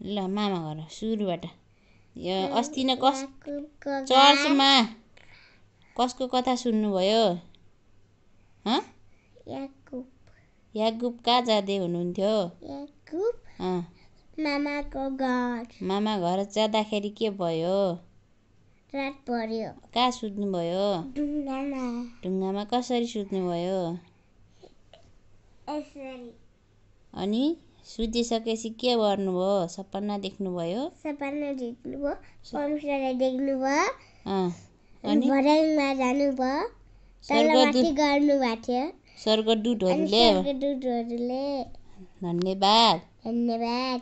ल मामा घर सुरुबाट। यो अस्ति नै कस चर्चमा कसको कथा सुन्नुभयो? हँ? याकुब। कहाँ जाँदै हुनुहुन्थ्यो? मामाको घर। मामा घर जाँदाखेरि के भयो? रात पर्यो। कहाँ सुत्नुभयो? ढुङ्गामा। ढुङ्गामा कसरी सुत्नुभयो? अनि? सुतिसकेपछि के गर्नुभयो? सपना देख्नुभयो? सपना देख्नुभयो परमेश्वरलाई देख्नुभयो। अनि? भर्याङमा जानुभयो। तलमाथि गर्नुभएको थियो। स्वर्गदूतहरूले धन्यवाद। धन्यवाद।